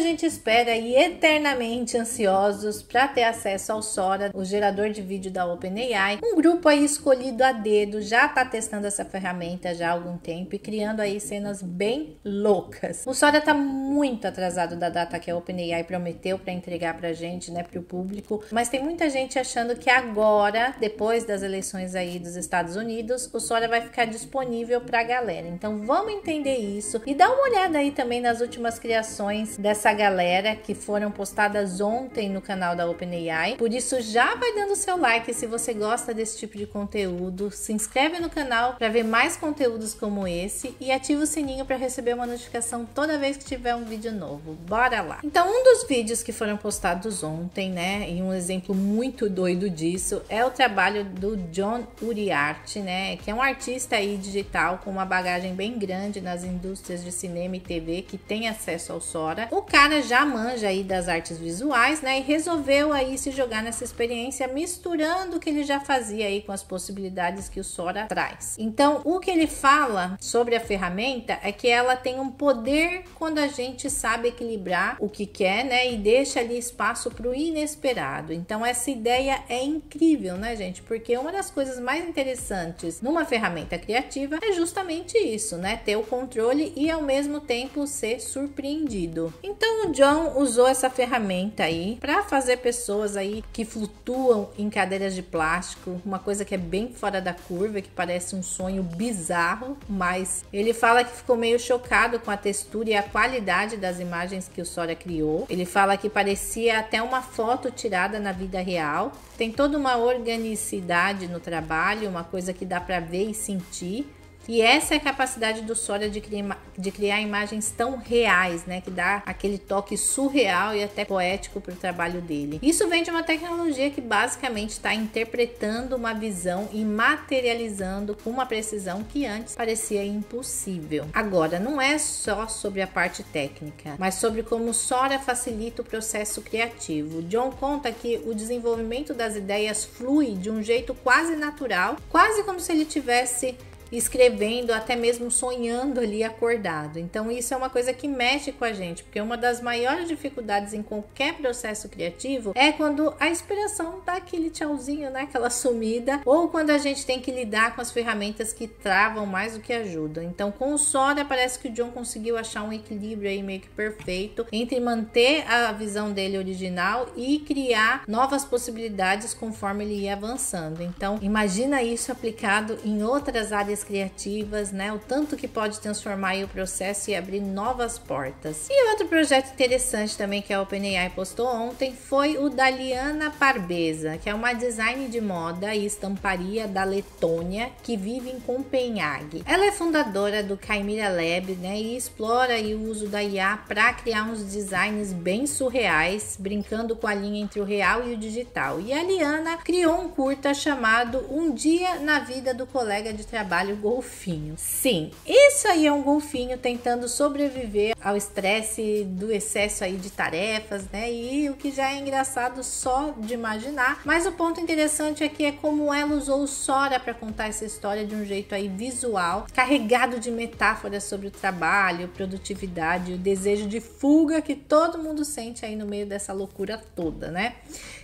gente espera e eternamente ansiosos para ter acesso ao Sora, o gerador de vídeo da OpenAI, um grupo aí escolhido a dedo já está testando essa ferramenta já há algum tempo e criando aí cenas bem loucas. O Sora está muito atrasado da data que a OpenAI prometeu para entregar para gente, né, para o público, mas tem muita gente achando que agora, depois das eleições aí dos Estados Unidos, o Sora vai ficar disponível para a galera. Então vamos entender isso e dar uma olhada aí também nas últimas criações dessa galera que foram postadas ontem no canal da OpenAI. Por isso já vai dando seu like se você gosta desse tipo de conteúdo, se inscreve no canal para ver mais conteúdos como esse e ativa o sininho para receber uma notificação toda vez que tiver um vídeo novo. Bora lá. Então, um dos vídeos que foram postados ontem, né, e um exemplo muito doido disso é o trabalho do John Uriarte, né, que é um artista aí digital com uma bagagem bem grande nas indústrias de cinema e TV que tem acesso ao Sora. O cara já manja aí das artes visuais, né, e resolveu aí se jogar nessa experiência misturando o que ele já fazia aí com as possibilidades que o Sora traz. Então, o que ele fala sobre a ferramenta é que ela tem um poder quando a gente sabe equilibrar o que quer, né, e deixa ali espaço para o inesperado. Então, essa ideia é incrível, né, gente? Porque uma das coisas mais interessantes numa ferramenta criativa é justamente isso, né? Ter o controle e ao mesmo tempo ser surpreendido. Então, o John usou essa ferramenta aí para fazer pessoas aí que flutuam em cadeiras de plástico, uma coisa que é bem fora da curva, que parece um sonho bizarro, mas ele fala que ficou meio chocado com a textura e a qualidade das imagens que o Sora criou. Ele fala que parecia até uma foto tirada na vida real. Tem toda uma organicidade no trabalho, uma coisa que dá para ver e sentir. E essa é a capacidade do Sora de criar, de criar imagens tão reais, né? Que dá aquele toque surreal e até poético para o trabalho dele. Isso vem de uma tecnologia que basicamente está interpretando uma visão e materializando com uma precisão que antes parecia impossível. Agora, não é só sobre a parte técnica, mas sobre como Sora facilita o processo criativo. John conta que o desenvolvimento das ideias flui de um jeito quase natural, quase como se ele tivesse escrevendo, até mesmo sonhando ali acordado. Então, isso é uma coisa que mexe com a gente, porque uma das maiores dificuldades em qualquer processo criativo é quando a inspiração dá aquele tchauzinho, né? Aquela sumida, ou quando a gente tem que lidar com as ferramentas que travam mais do que ajudam. Então, com o Sora, parece que o John conseguiu achar um equilíbrio aí meio que perfeito entre manter a visão dele original e criar novas possibilidades conforme ele ia avançando. Então, imagina isso aplicado em outras áreas criativas, né? O tanto que pode transformar o processo e abrir novas portas. E outro projeto interessante também que a OpenAI postou ontem foi o da Liana Parbeza, que é uma design de moda e estamparia da Letônia que vive em Copenhague. Ela é fundadora do Caimira Lab, né? E explora o uso da IA para criar uns designs bem surreais, brincando com a linha entre o real e o digital. E a Liana criou um curta chamado Um Dia na Vida do Colega de Trabalho trabalho golfinho. Sim, isso aí é um golfinho tentando sobreviver ao estresse do excesso aí de tarefas, né? E o que já é engraçado só de imaginar. Mas o ponto interessante aqui é como ela usou o Sora para contar essa história de um jeito aí visual, carregado de metáforas sobre o trabalho, produtividade, o desejo de fuga que todo mundo sente aí no meio dessa loucura toda, né?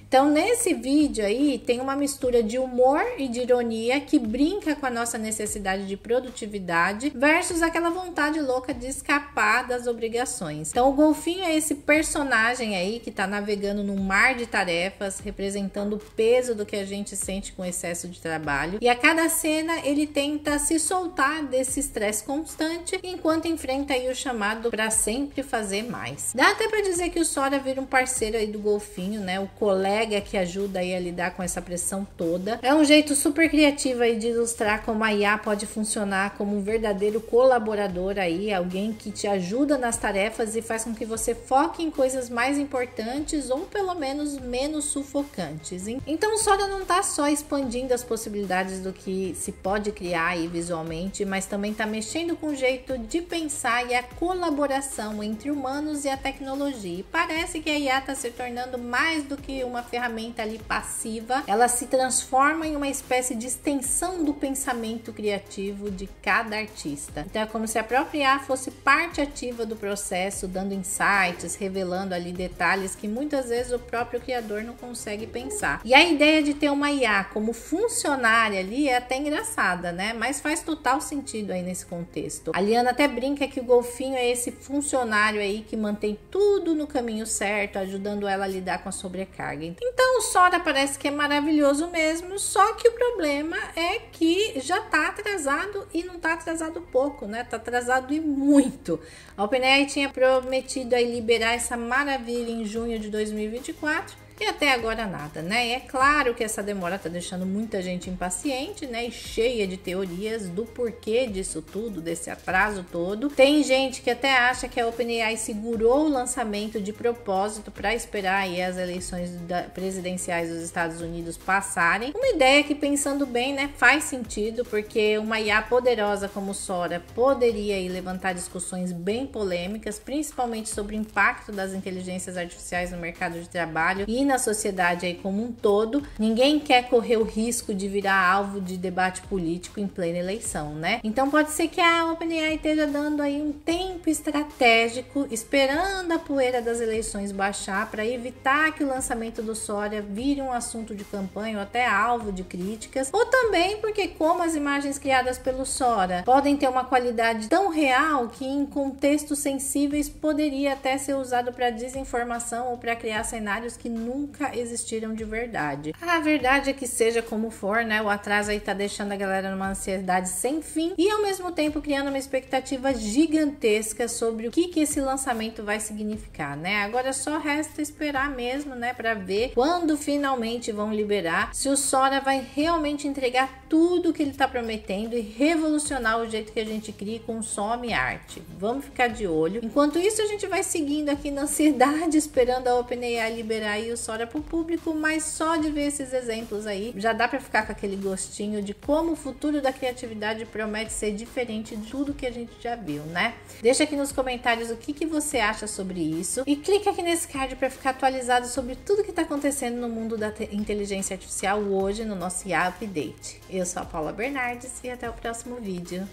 Então, nesse vídeo aí, tem uma mistura de humor e de ironia que brinca com a nossa necessidade de produtividade versus aquela vontade louca de escapar das obrigações. Então, o golfinho é esse personagem aí que tá navegando num mar de tarefas, representando o peso do que a gente sente com excesso de trabalho. E a cada cena, ele tenta se soltar desse estresse constante enquanto enfrenta aí o chamado para sempre fazer mais. Dá até para dizer que o Sora vira um parceiro aí do golfinho, né? O colega colega que ajuda aí a lidar com essa pressão toda. É um jeito super criativo aí de ilustrar como a IA pode funcionar como um verdadeiro colaborador aí, alguém que te ajuda nas tarefas e faz com que você foque em coisas mais importantes ou pelo menos menos sufocantes. Então o Sora não está só expandindo as possibilidades do que se pode criar aí visualmente, mas também está mexendo com o jeito de pensar e a colaboração entre humanos e a tecnologia. E parece que a IA está se tornando mais do que uma ferramenta ali passiva, ela se transforma em uma espécie de extensão do pensamento criativo de cada artista. Então é como se a própria IA fosse parte ativa do processo, dando insights, revelando ali detalhes que muitas vezes o próprio criador não consegue pensar. E a ideia de ter uma IA como funcionária ali é até engraçada, né? Mas faz total sentido aí nesse contexto. A Liana até brinca que o golfinho é esse funcionário aí que mantém tudo no caminho certo, ajudando ela a lidar com a sobrecarga. Então o Sora parece que é maravilhoso mesmo, só que o problema é que já tá atrasado e não tá atrasado pouco, né? Tá atrasado e muito. A OpenAI tinha prometido aí liberar essa maravilha em junho de 2024 e até agora nada, né? E é claro que essa demora tá deixando muita gente impaciente, né? E cheia de teorias do porquê disso tudo, desse atraso todo. Tem gente que até acha que a OpenAI segurou o lançamento de propósito para esperar aí as eleições presidenciais dos Estados Unidos passarem. Uma ideia que pensando bem, né, faz sentido, porque uma IA poderosa como Sora poderia aí levantar discussões bem polêmicas, principalmente sobre o impacto das inteligências artificiais no mercado de trabalho e na sociedade aí como um todo, ninguém quer correr o risco de virar alvo de debate político em plena eleição, né? Então pode ser que a OpenAI esteja dando aí um tempo estratégico, esperando a poeira das eleições baixar para evitar que o lançamento do Soria vire um assunto de campanha ou até alvo de críticas, ou também porque como as imagens criadas pelo Sora podem ter uma qualidade tão real que em contextos sensíveis poderia até ser usado para desinformação ou para criar cenários que nunca nunca existiram de verdade. A verdade é que seja como for, né? O atraso aí tá deixando a galera numa ansiedade sem fim e ao mesmo tempo criando uma expectativa gigantesca sobre o que que esse lançamento vai significar, né? Agora só resta esperar mesmo, né, para ver quando finalmente vão liberar, se o Sora vai realmente entregar tudo que ele está prometendo e revolucionar o jeito que a gente cria e consome arte. Vamos ficar de olho. Enquanto isso, a gente vai seguindo aqui na ansiedade, esperando a OpenAI liberar aí o Sora para o público, mas só de ver esses exemplos aí, já dá para ficar com aquele gostinho de como o futuro da criatividade promete ser diferente de tudo que a gente já viu, né? Deixa aqui nos comentários o que, que você acha sobre isso e clica aqui nesse card para ficar atualizado sobre tudo que está acontecendo no mundo da inteligência artificial hoje no nosso IA Update. Eu sou a Paula Bernardes e até o próximo vídeo.